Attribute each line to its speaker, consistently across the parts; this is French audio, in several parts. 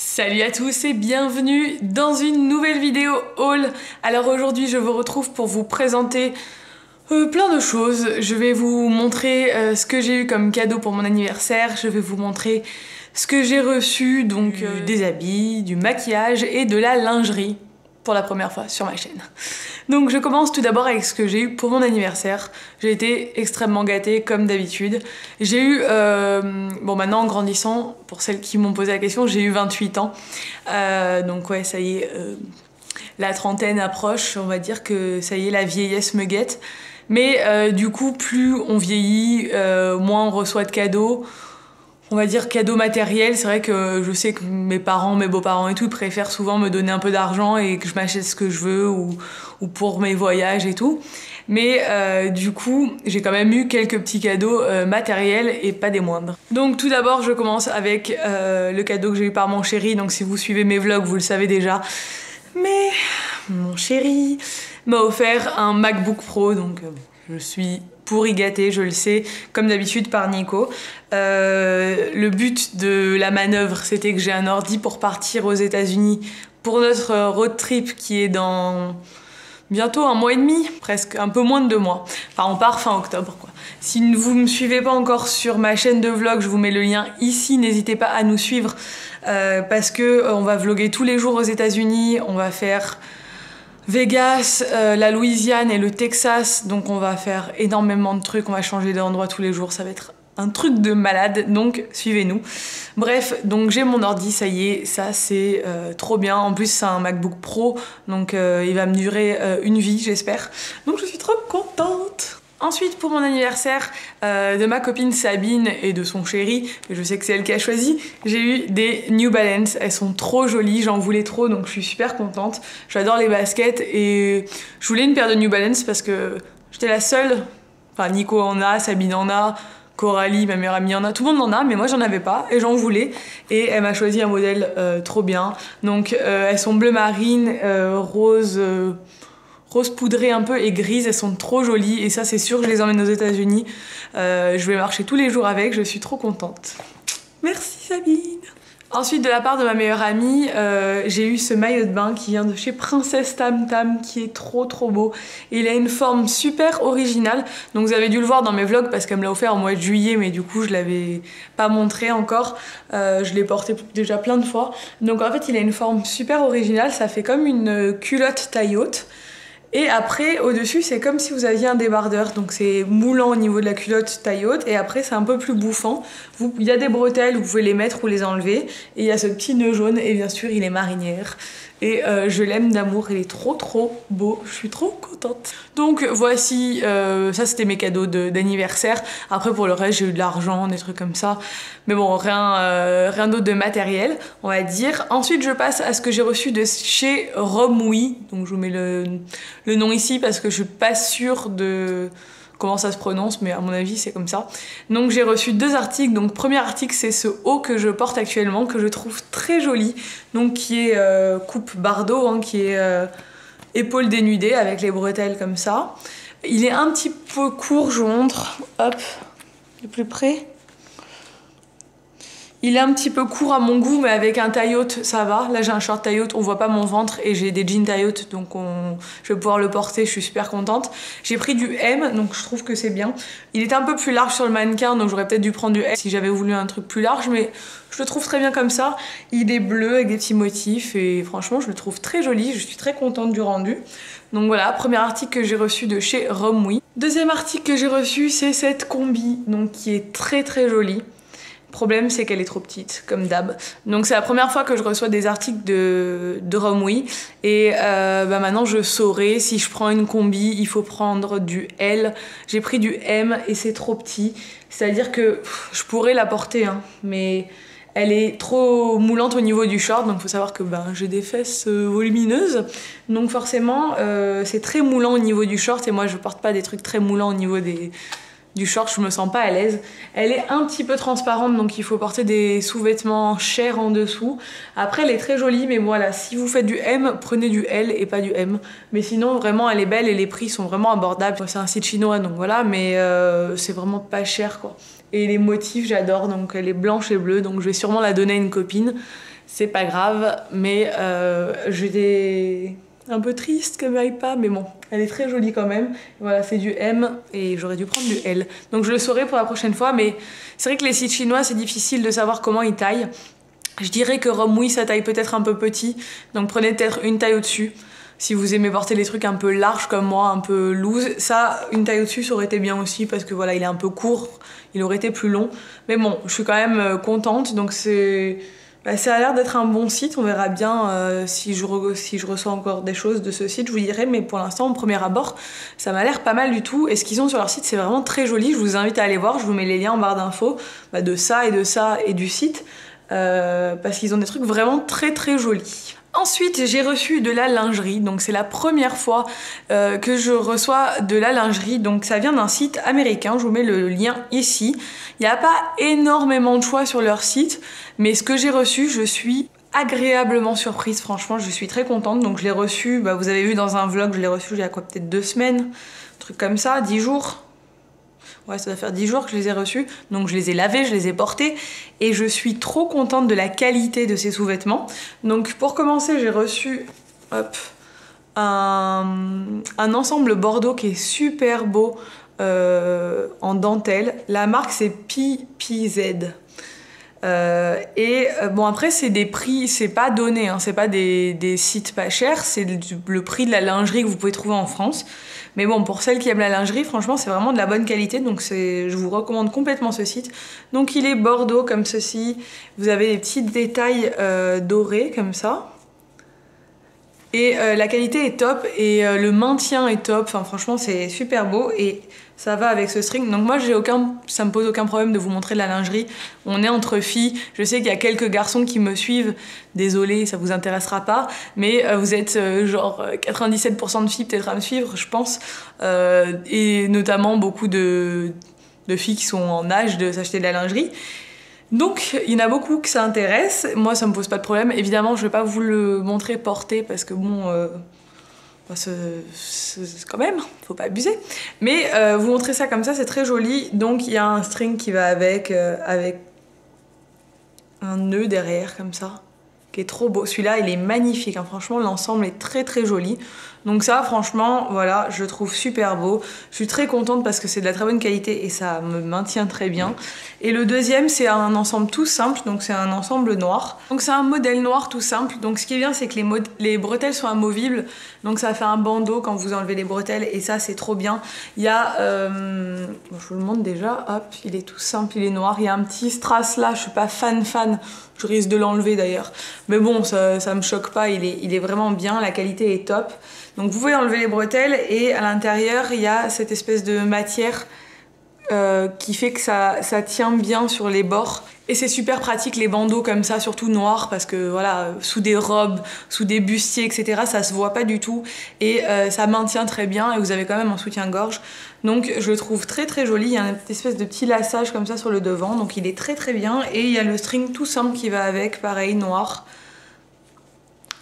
Speaker 1: Salut à tous et bienvenue dans une nouvelle vidéo haul. Alors aujourd'hui je vous retrouve pour vous présenter euh, plein de choses. Je vais vous montrer euh, ce que j'ai eu comme cadeau pour mon anniversaire. Je vais vous montrer ce que j'ai reçu, donc euh, des habits, du maquillage et de la lingerie pour la première fois sur ma chaîne. Donc je commence tout d'abord avec ce que j'ai eu pour mon anniversaire. J'ai été extrêmement gâtée comme d'habitude. J'ai eu, euh, bon maintenant en grandissant, pour celles qui m'ont posé la question, j'ai eu 28 ans. Euh, donc ouais, ça y est, euh, la trentaine approche, on va dire que ça y est, la vieillesse me guette. Mais du coup, plus on vieillit, moins on reçoit de cadeaux, on va dire cadeau matériel, c'est vrai que je sais que mes parents, mes beaux-parents et tout préfèrent souvent me donner un peu d'argent et que je m'achète ce que je veux ou, pour mes voyages et tout. Mais euh, du coup, j'ai quand même eu quelques petits cadeaux euh, matériels et pas des moindres. Donc tout d'abord, je commence avec euh, le cadeau que j'ai eu par mon chéri. Donc si vous suivez mes vlogs, vous le savez déjà. Mais mon chéri m'a offert un MacBook Pro, donc je suis pourri gâté, je le sais, comme d'habitude par Nico. Euh, le but de la manœuvre, c'était que j'ai un ordi pour partir aux États-Unis pour notre road trip qui est dans bientôt un mois et demi, presque un peu moins de deux mois. Enfin, on part fin octobre, quoi. Si vous ne me suivez pas encore sur ma chaîne de vlog, je vous mets le lien ici. N'hésitez pas à nous suivre euh, parce que euh, va vlogger tous les jours aux États-Unis. On va faire Vegas, euh, la Louisiane et le Texas. Donc on va faire énormément de trucs, on va changer d'endroit tous les jours, ça va être un truc de malade, donc suivez-nous. Bref, donc j'ai mon ordi, ça y est, ça c'est euh, trop bien. En plus c'est un MacBook Pro, donc euh, il va me durer une vie j'espère. Donc je suis trop contente Ensuite, pour mon anniversaire euh, de ma copine Sabine et de son chéri, je sais que c'est elle qui a choisi, j'ai eu des New Balance. Elles sont trop jolies, j'en voulais trop, donc je suis super contente. J'adore les baskets et je voulais une paire de New Balance parce que j'étais la seule. Enfin, Nico en a, Sabine en a, Coralie, ma meilleure amie en a, tout le monde en a, mais moi j'en avais pas et j'en voulais. Et elle m'a choisi un modèle euh, trop bien. Donc euh, elles sont bleu marine, rose rose poudrée un peu et grise, elles sont trop jolies et ça c'est sûr je les emmène aux États-Unis. Euh, je vais marcher tous les jours avec, je suis trop contente. Merci Sabine Ensuite, de la part de ma meilleure amie, euh, j'ai eu ce maillot de bain qui vient de chez Princesse Tam Tam, qui est trop trop beau. il a une forme super originale. Donc vous avez dû le voir dans mes vlogs parce qu'elle me l'a offert en mois de juillet, mais du coup je l'avais pas montré encore. Euh, je l'ai porté déjà plein de fois. Donc en fait, il a une forme super originale. Ça fait comme une culotte taille haute. Et après, au-dessus, c'est comme si vous aviez un débardeur. Donc c'est moulant au niveau de la culotte taille haute. Et après, c'est un peu plus bouffant. Il y a des bretelles, vous pouvez les mettre ou les enlever. Et il y a ce petit nœud jaune. Et bien sûr, il est marinière. Et euh, je l'aime d'amour, il est trop trop beau, je suis trop contente. Donc voici, euh, ça c'était mes cadeaux d'anniversaire. Après pour le reste j'ai eu de l'argent, des trucs comme ça. Mais bon, rien, euh, rien d'autre de matériel, on va dire. Ensuite je passe à ce que j'ai reçu de chez Romui. Donc je vous mets le, le nom ici parce que je suis pas sûre de comment ça se prononce, mais à mon avis c'est comme ça. Donc j'ai reçu deux articles. Donc premier article c'est ce haut que je porte actuellement, que je trouve très joli, donc qui est euh, coupe bardeau, hein, qui est euh, épaule dénudée avec les bretelles comme ça. Il est un petit peu court, je vous montre, hop, de plus près. Il est un petit peu court à mon goût, mais avec un taille haute, ça va. Là, j'ai un short taille haute, on voit pas mon ventre et j'ai des jeans taille haute, donc je vais pouvoir le porter, je suis super contente. J'ai pris du M, donc je trouve que c'est bien. Il est un peu plus large sur le mannequin, donc j'aurais peut-être dû prendre du S si j'avais voulu un truc plus large, mais je le trouve très bien comme ça. Il est bleu avec des petits motifs et franchement, je le trouve très joli. Je suis très contente du rendu. Donc voilà, premier article que j'ai reçu de chez Romwe. Deuxième article que j'ai reçu, c'est cette combi, donc qui est très très jolie. Problème, c'est qu'elle est trop petite, comme d'hab. Donc c'est la première fois que je reçois des articles de, de Romwe. Et euh, bah maintenant, je saurai, si je prends une combi, il faut prendre du L. J'ai pris du M et c'est trop petit. C'est-à-dire que je pourrais la porter, hein, mais elle est trop moulante au niveau du short. Donc il faut savoir que ben, j'ai des fesses euh, volumineuses. Donc forcément, euh, c'est très moulant au niveau du short. Et moi, je porte pas des trucs très moulants au niveau des du short, je me sens pas à l'aise. Elle est un petit peu transparente, donc il faut porter des sous-vêtements chers en dessous. Après, elle est très jolie, mais voilà, si vous faites du M, prenez du L et pas du M. Mais sinon, vraiment, elle est belle et les prix sont vraiment abordables. C'est un site chinois, donc voilà, mais euh, c'est vraiment pas cher, quoi. Et les motifs, j'adore, donc elle est blanche et bleue, donc je vais sûrement la donner à une copine. c'est pas grave, mais euh, j'étais un peu triste qu'elle m'aille pas, mais bon, elle est très jolie quand même. Voilà, c'est du M et j'aurais dû prendre du L. Donc je le saurai pour la prochaine fois, mais c'est vrai que les sites chinois, c'est difficile de savoir comment ils taillent. Je dirais que Rome, oui, ça taille peut-être un peu petit, donc prenez peut-être une taille au-dessus. Si vous aimez porter les trucs un peu larges comme moi, un peu loose, ça, une taille au-dessus, ça aurait été bien aussi parce que voilà, il est un peu court, il aurait été plus long. Mais bon, je suis quand même euh, contente, donc c'est bah, ça a l'air d'être un bon site, on verra bien euh, si, je si reçois encore des choses de ce site, je vous dirai, mais pour l'instant, au premier abord, ça m'a l'air pas mal du tout. Et ce qu'ils ont sur leur site, c'est vraiment très joli, je vous invite à aller voir, je vous mets les liens en barre d'infos bah, de ça et de ça et du site, euh, parce qu'ils ont des trucs vraiment très très jolis. Ensuite, j'ai reçu de la lingerie, donc c'est la première fois euh, que je reçois de la lingerie, donc ça vient d'un site américain, je vous mets le lien ici. Il n'y a pas énormément de choix sur leur site, mais ce que j'ai reçu, je suis agréablement surprise, franchement, je suis très contente, donc je l'ai reçu, bah, vous avez vu dans un vlog, je l'ai reçu il y a quoi, peut-être deux semaines, truc comme ça, dix jours, Ouais, ça doit faire 10 jours que je les ai reçus. Donc je les ai lavés, je les ai portés. Et je suis trop contente de la qualité de ces sous-vêtements. Donc pour commencer, j'ai reçu un, ensemble bordeaux qui est super beau euh, en dentelle. La marque c'est PPZ. Euh, et euh, bon après c'est des prix, c'est pas donné, hein, c'est pas des, des, sites pas chers, c'est le prix de la lingerie que vous pouvez trouver en France. Mais bon, pour celles qui aiment la lingerie, franchement, c'est vraiment de la bonne qualité. Donc je vous recommande complètement ce site. Donc il est bordeaux comme ceci. Vous avez des petits détails euh, dorés comme ça. Et euh, la qualité est top et euh, le maintien est top. Enfin, franchement, c'est super beau et ça va avec ce string. Donc moi, j'ai aucun, ça me pose aucun problème de vous montrer de la lingerie. On est entre filles. Je sais qu'il y a quelques garçons qui me suivent. Désolé, ça vous intéressera pas. Mais euh, vous êtes genre 97% de filles peut-être à me suivre, je pense. et notamment beaucoup de filles qui sont en âge de s'acheter de la lingerie. Donc, il y en a beaucoup que ça intéresse. Moi, ça me pose pas de problème. Évidemment, je vais pas vous le montrer porté parce que bon, euh, bah, quand même, faut pas abuser. Mais euh, vous montrer ça comme ça, c'est très joli. Donc, il y a un string qui va avec, euh, avec un nœud derrière comme ça, qui est trop beau. Celui-là, il est magnifique. Hein. Franchement, l'ensemble est très très joli. Donc ça, franchement, voilà, je trouve super beau. Je suis très contente parce que c'est de la très bonne qualité et ça me maintient très bien. Et le deuxième, c'est un ensemble tout simple, donc c'est un ensemble noir. Donc c'est un modèle noir tout simple. Donc ce qui est bien, c'est que les, les bretelles sont amovibles. Donc ça fait un bandeau quand vous enlevez les bretelles et ça, c'est trop bien. Il y a, euh, je vous le montre déjà, hop, il est tout simple, il est noir. Il y a un petit strass là, je suis pas fan fan. Je risque de l'enlever d'ailleurs. Mais bon, ça, ça me choque pas, il est, il est vraiment bien, la qualité est top. Donc vous pouvez enlever les bretelles et à l'intérieur il y a cette espèce de matière euh, qui fait que ça, ça, tient bien sur les bords. Et c'est super pratique les bandeaux comme ça, surtout noirs, parce que voilà, sous des robes, sous des bustiers, etc., ça se voit pas du tout. Et euh, ça maintient très bien et vous avez quand même un soutien-gorge. Donc je le trouve très très joli. Il y a une espèce de petit lassage comme ça sur le devant, donc il est très très bien. Et il y a le string tout simple qui va avec, pareil, noir,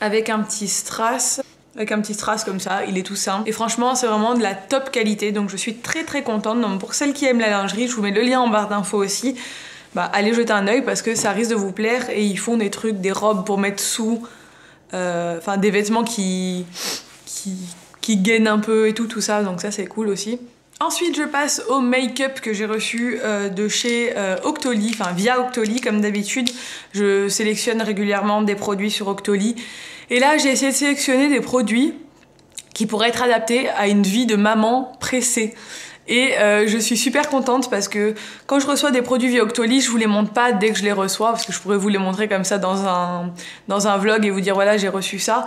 Speaker 1: avec un petit strass avec un petit strass comme ça, il est tout simple. Et franchement, c'est vraiment de la top qualité, donc je suis très très contente. Donc pour celles qui aiment la lingerie, je vous mets le lien en barre d'infos aussi. Bah, allez jeter un oeil parce que ça risque de vous plaire et ils font des trucs, des robes pour mettre sous, euh, enfin des vêtements qui, qui, qui gainent un peu et tout, tout ça, donc ça c'est cool aussi. Ensuite, je passe au make-up que j'ai reçu euh, de chez euh, Octoly, enfin via Octoly comme d'habitude. Je sélectionne régulièrement des produits sur Octoly et là, j'ai essayé de sélectionner des produits qui pourraient être adaptés à une vie de maman pressée. Et euh, je suis super contente parce que quand je reçois des produits via Octoly, je vous les montre pas dès que je les reçois parce que je pourrais vous les montrer comme ça dans un, dans un vlog et vous dire voilà j'ai reçu ça.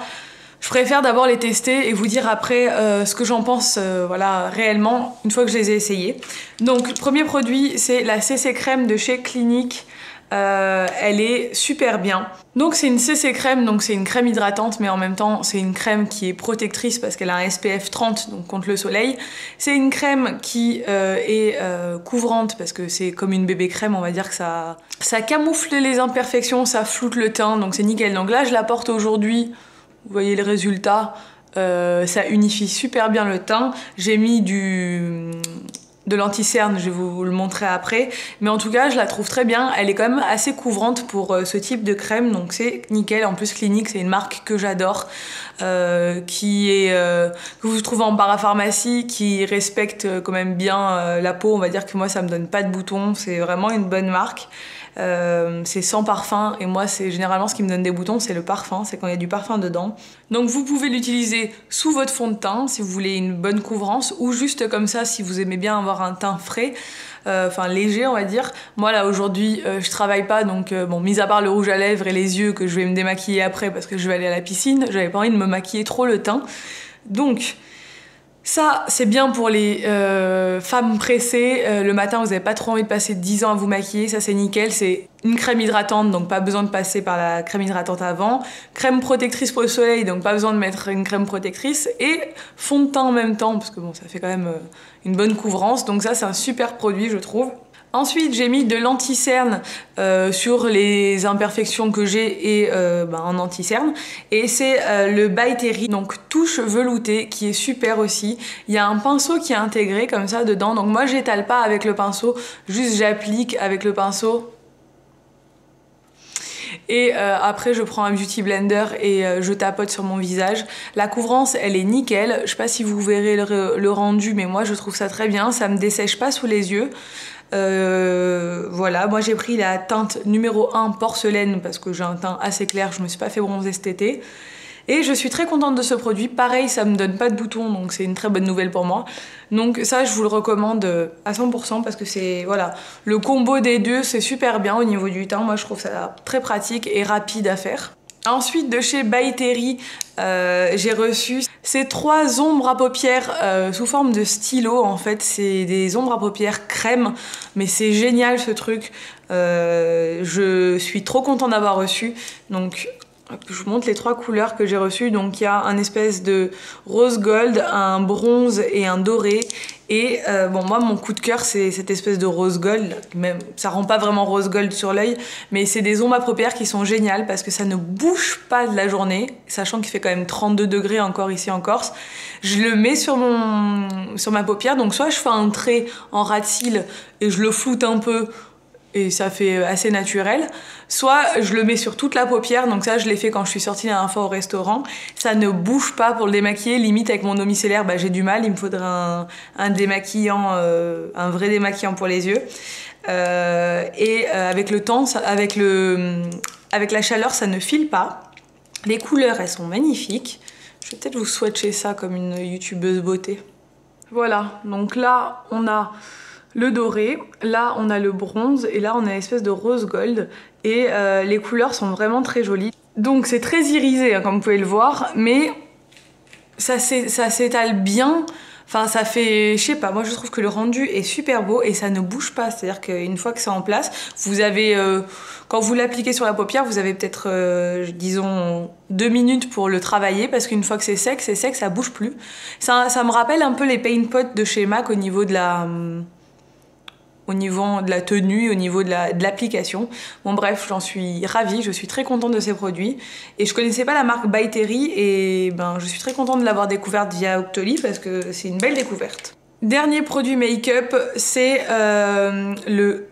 Speaker 1: Je préfère d'abord les tester et vous dire après euh, ce que j'en pense euh, voilà, réellement une fois que je les ai essayés. Donc premier produit c'est la CC crème de chez Clinique. Euh, elle est super bien. Donc c'est une CC crème, donc c'est une crème hydratante, mais en même temps c'est une crème qui est protectrice parce qu'elle a un SPF 30, donc contre le soleil. C'est une crème qui est couvrante parce que c'est comme une bébé crème, on va dire que ça, ça camoufle les imperfections, ça floute le teint, donc c'est nickel. Donc là je la porte aujourd'hui, vous voyez le résultat, ça unifie super bien le teint. J'ai mis du de l'anti-cerne, je vais vous le montrer après. Mais en tout cas, je la trouve très bien. Elle est quand même assez couvrante pour euh, ce type de crème, donc c'est nickel. En plus, Clinique, c'est une marque que j'adore, euh, qui est euh, que vous trouvez en parapharmacie, qui respecte quand même bien la peau. On va dire que moi, ça me donne pas de boutons. C'est vraiment une bonne marque. Euh, c'est sans parfum et moi c'est généralement ce qui me donne des boutons c'est le parfum, c'est quand il y a du parfum dedans. Donc vous pouvez l'utiliser sous votre fond de teint si vous voulez une bonne couvrance ou juste comme ça si vous aimez bien avoir un teint frais. Euh, enfin léger on va dire. Moi là aujourd'hui euh, je travaille pas donc bon mis à part le rouge à lèvres et les yeux que je vais me démaquiller après parce que je vais aller à la piscine, j'avais pas envie de me maquiller trop le teint. Donc ça, c'est bien pour les euh, femmes pressées. Euh, le matin, vous n'avez pas trop envie de passer 10 ans à vous maquiller. Ça, c'est nickel. C'est une crème hydratante, donc pas besoin de passer par la crème hydratante avant. Crème protectrice pour le soleil, donc pas besoin de mettre une crème protectrice. Et fond de teint en même temps, parce que bon, ça fait quand même euh, une bonne couvrance. Donc ça, c'est un super produit, je trouve. Ensuite, j'ai mis de l'anti-cerne euh, sur les imperfections que j'ai et euh, ben, en anti-cerne. Et c'est euh, le By donc touche veloutée, qui est super aussi. Il y a un pinceau qui est intégré comme ça dedans. Donc moi, j'étale pas avec le pinceau, juste j'applique avec le pinceau et après, je prends un beauty blender et je tapote sur mon visage. La couvrance, elle est nickel. Je sais pas si vous verrez le, rendu, mais moi, je trouve ça très bien. Ça me dessèche pas sous les yeux. Euh, voilà, moi j'ai pris la teinte numéro 1 porcelaine parce que j'ai un teint assez clair, je me suis pas fait bronzer cet été. Et je suis très contente de ce produit. Pareil, ça me donne pas de boutons, donc c'est une très bonne nouvelle pour moi. Donc ça, je vous le recommande à 100% parce que c'est, voilà, le combo des deux, c'est super bien au niveau du teint. Moi, je trouve ça très pratique et rapide à faire. Ensuite, de chez By euh, j'ai reçu ces trois ombres à paupières euh, sous forme de stylo. En fait, c'est des ombres à paupières crème, mais c'est génial ce truc. Euh, je suis trop contente d'avoir reçu. Donc, je vous montre les trois couleurs que j'ai reçues. Donc il y a un espèce de rose gold, un bronze et un doré. Et euh, bon, moi, mon coup de cœur, c'est cette espèce de rose gold. Même, ça rend pas vraiment rose gold sur l'œil, mais c'est des ombres à paupières qui sont géniales parce que ça ne bouge pas la journée, sachant qu'il fait quand même 32 degrés encore ici en Corse. Je le mets sur, mon, sur ma paupière, donc soit je fais un trait en rat et je le floute un peu et ça fait assez naturel. Soit je le mets sur toute la paupière, donc ça je l'ai fait quand je suis sortie d'un fois au restaurant. Ça ne bouge pas pour le démaquiller, limite avec mon eau micellaire, bah, j'ai du mal, il me faudrait un, démaquillant, euh, un vrai démaquillant pour les yeux. Euh, et euh, avec le temps, avec, le, avec la chaleur, ça ne file pas. Les couleurs, elles sont magnifiques. Je vais peut-être vous swatcher ça comme une youtubeuse beauté. Voilà, donc là on a le doré, là on a le bronze et là on a une espèce de rose gold et euh, les couleurs sont vraiment très jolies. Donc c'est très irisé hein, comme vous pouvez le voir mais ça s'étale bien Enfin, ça fait, je sais pas, moi je trouve que le rendu est super beau et ça ne bouge pas. C'est-à-dire qu'une fois que c'est en place, vous avez, euh, quand vous l'appliquez sur la paupière, vous avez peut-être, euh, disons, deux minutes pour le travailler parce qu'une fois que c'est sec, c'est sec, ça bouge plus. Ça, me rappelle un peu les paint pots de chez MAC au niveau de la, hum, au niveau de la tenue, au niveau de l'application. bon bref, j'en suis ravie, je suis très contente de ces produits. Et je connaissais pas la marque By et ben, je suis très contente de l'avoir découverte via Octoly parce que c'est une belle découverte. Dernier produit make-up, c'est euh, le...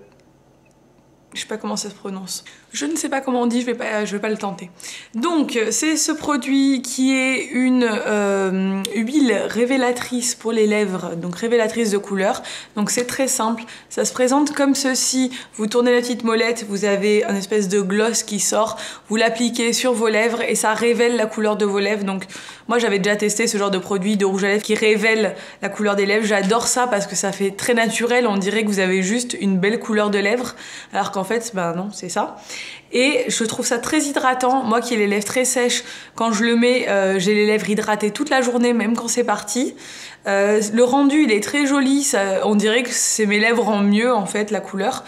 Speaker 1: Je sais pas comment ça se prononce. Je ne sais pas comment on dit, je vais pas, je vais pas le tenter. Donc, c'est ce produit qui est une euh, huile révélatrice pour les lèvres, donc révélatrice de couleur. Donc c'est très simple, ça se présente comme ceci. Vous tournez la petite molette, vous avez un espèce de gloss qui sort, vous l'appliquez sur vos lèvres et ça révèle la couleur de vos lèvres. Donc moi j'avais déjà testé ce genre de produit de rouge à lèvres qui révèle la couleur des lèvres. J'adore ça parce que ça fait très naturel, on dirait que vous avez juste une belle couleur de lèvres, alors qu'en fait, ben non, c'est ça. Et je trouve ça très hydratant. Moi qui ai les lèvres très sèches, quand je le mets, euh, j'ai les lèvres hydratées toute la journée, même quand c'est parti. Euh, le rendu, il est très joli. On dirait que c'est mes lèvres en mieux, en fait, la couleur.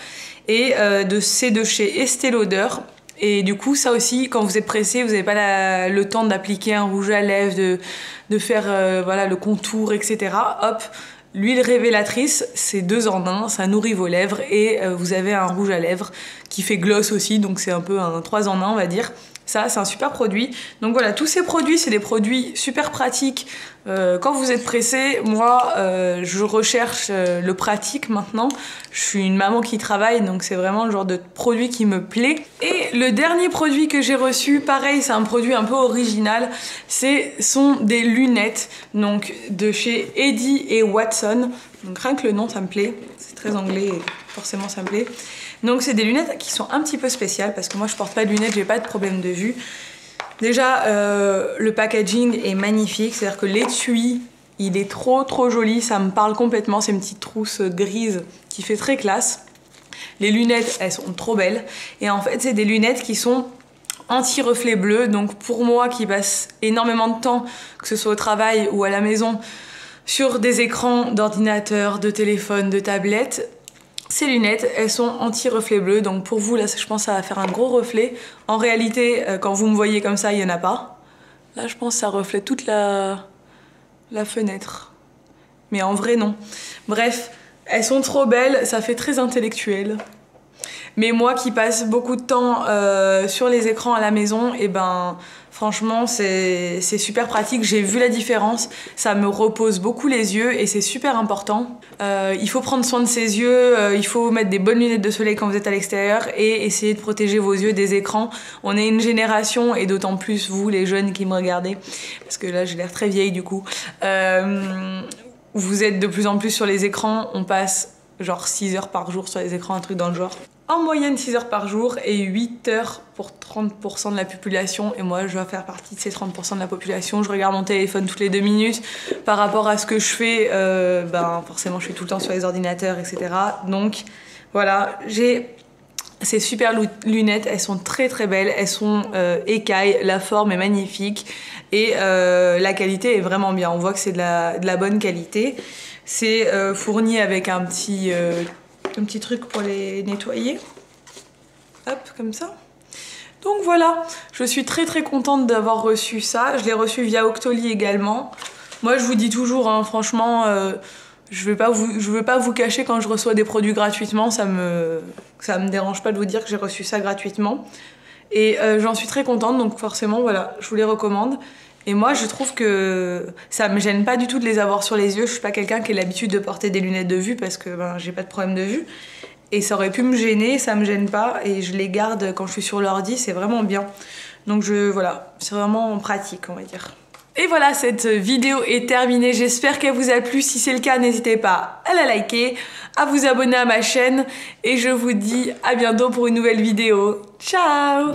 Speaker 1: Et euh, de, c'est de chez Estée Lauder. Et du coup, ça aussi, quand vous êtes pressé, vous n'avez pas le temps d'appliquer un rouge à lèvres, de, de faire voilà, le contour, etc. Hop, L'huile révélatrice, c'est deux en un, ça nourrit vos lèvres et euh, vous avez un rouge à lèvres qui fait gloss aussi, donc c'est un peu un trois en un on va dire. Ça, c'est un super produit. Donc voilà, tous ces produits, c'est des produits super pratiques. Euh, quand vous êtes pressé, moi, euh, je recherche euh, le pratique maintenant. Je suis une maman qui travaille, donc c'est vraiment le genre de produit qui me plaît. Et le dernier produit que j'ai reçu, pareil, c'est un produit un peu original. C'est sont des lunettes, donc de chez Eddie et Watson. Donc rien que le nom, ça me plaît. C'est très anglais, et forcément ça me plaît. Donc c'est des lunettes qui sont un petit peu spéciales parce que moi je porte pas de lunettes, j'ai pas de problème de vue. Déjà, euh, le packaging est magnifique, c'est-à-dire que l'étui, il est trop trop joli, ça me parle complètement, c'est une petite trousse grise qui fait très classe. Les lunettes, elles sont trop belles. Et en fait, c'est des lunettes qui sont anti-reflet bleu. Donc pour moi qui passe énormément de temps, que ce soit au travail ou à la maison, sur des écrans d'ordinateur, de téléphone, de tablette, ces lunettes, elles sont anti-reflet bleu, donc pour vous, là, je pense que ça va faire un gros reflet. En réalité, euh, quand vous me voyez comme ça, il n'y en a pas. Là, je pense que ça reflète toute la, la fenêtre. Mais en vrai, non. Bref, elles sont trop belles, ça fait très intellectuel. Mais moi qui passe beaucoup de temps euh, sur les écrans à la maison, et eh ben franchement c'est super pratique. J'ai vu la différence, ça me repose beaucoup les yeux et c'est super important. Euh, il faut prendre soin de ses yeux, euh, il faut mettre des bonnes lunettes de soleil quand vous êtes à l'extérieur et essayer de protéger vos yeux des écrans. On est une génération et d'autant plus vous les jeunes qui me regardez, parce que là j'ai l'air très vieille du coup. vous êtes de plus en plus sur les écrans, on passe genre 6 heures par jour sur les écrans, un truc dans le genre en moyenne 6 heures par jour et 8 heures pour 30% de la population. Et moi, je dois faire partie de ces 30% de la population. Je regarde mon téléphone toutes les deux minutes. Par rapport à ce que je fais, euh, ben, forcément, je suis tout le temps sur les ordinateurs, etc. Donc, voilà, j'ai ces super lunettes. Elles sont très très belles. Elles sont euh, écailles. La forme est magnifique. Et euh, la qualité est vraiment bien. On voit que c'est de la, de la, bonne qualité. C'est fourni avec un petit un petit truc pour les nettoyer. Hop, comme ça. Donc voilà, je suis très très contente d'avoir reçu ça. Je l'ai reçu via Octoly également. Moi je vous dis toujours, hein, franchement, euh, je ne veux, pas vous cacher quand je reçois des produits gratuitement. Ça me, ça me dérange pas de vous dire que j'ai reçu ça gratuitement. Et euh, j'en suis très contente, donc forcément voilà, je vous les recommande. Et moi, je trouve que ça me gêne pas du tout de les avoir sur les yeux. Je suis pas quelqu'un qui a l'habitude de porter des lunettes de vue parce que ben, j'ai pas de problème de vue. Et ça aurait pu me gêner, ça me gêne pas. Et je les garde quand je suis sur l'ordi, c'est vraiment bien. Donc je, voilà, c'est vraiment pratique, on va dire. Et voilà, cette vidéo est terminée. J'espère qu'elle vous a plu. Si c'est le cas, n'hésitez pas à la liker, à vous abonner à ma chaîne. Et je vous dis à bientôt pour une nouvelle vidéo. Ciao